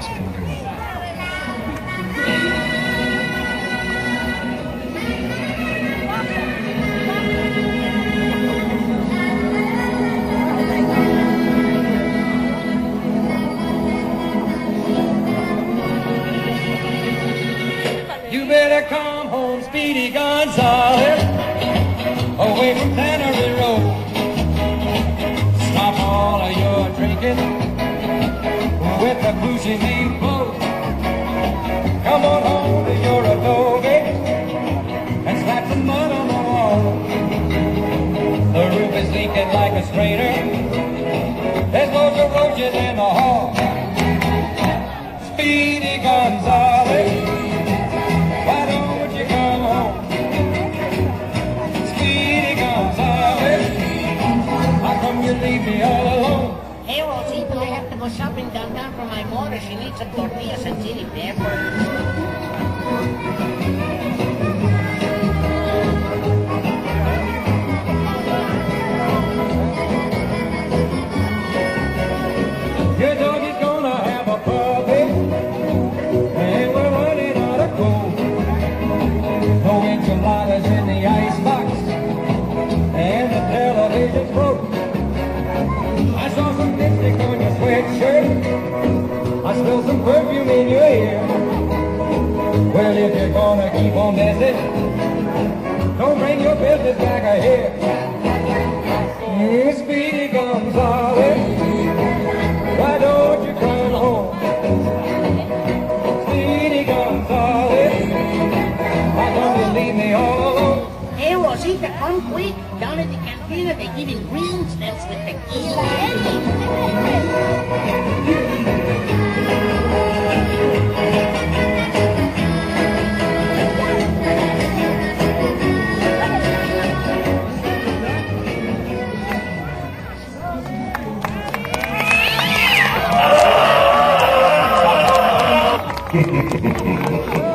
You better come home, Speedy Gonzales, away from Tannery the bougie mean boat. Come on home to your adobe and slap some mud on the wall. The roof is leaking like a strainer. There's loads of roaches in the hall. Speedy Gonzales. Why don't you come home? Speedy Gonzales, how come you leave me all alone? Hey, I have to go shopping downtown for my mother. She needs some tortillas and chili pepper. Business back here. Mm, Speedy Gonzales, why don't you come home? Speedy Gonzales, why don't you leave me all alone? Hey, Rosita, come quick. Down at the cantina, they're giving green stamps with tequila. in Ha ha ha ha ha ha!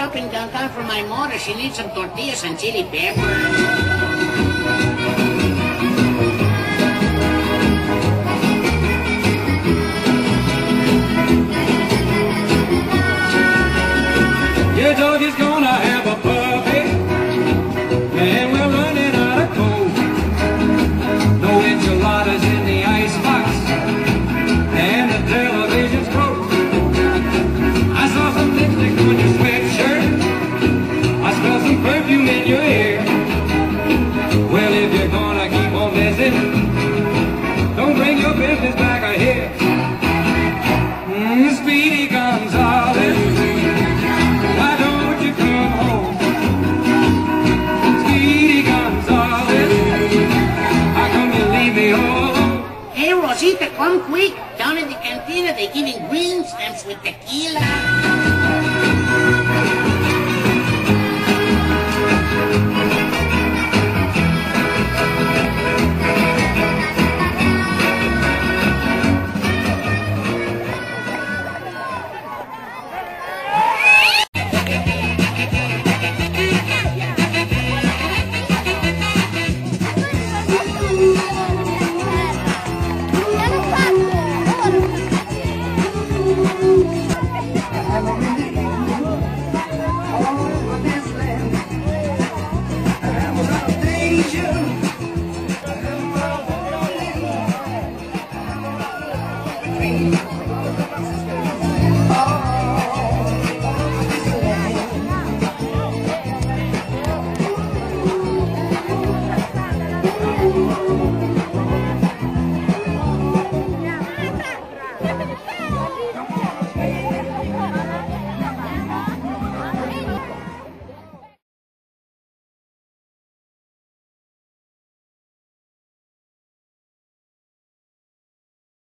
shopping downtown for my mother. She needs some tortillas and chili peppers. Come quick, down at the cantina, they're giving green stamps with tequila.